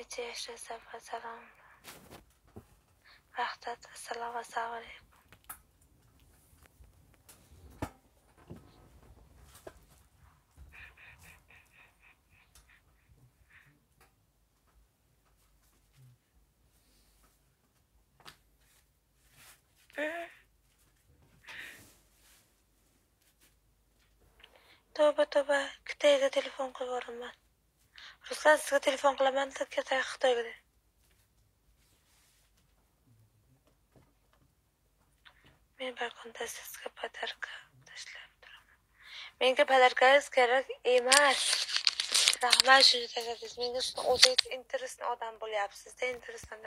Necha yoshda salom. Vaqtat, assalom, assalomu alaykum. Tövbe tövbe, Xitoyga telefon qilib yuboraman. Ruslan sizga telefon qilaman, Xitoy Xitoyga. de. Men balkonda sizga podarka tashlab turaman. Menga podarkangiz kerak emas. Rahmat shuni tashladingiz. Menga shuni o'zingiz interesni odam bo'lyapsiz-da, interesdan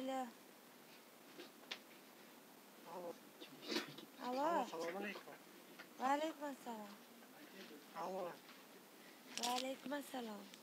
Alo. Alo. Alo. Assalomu alaykum. Va alaykum assalom. Allo, Va alaykum assalom. allo.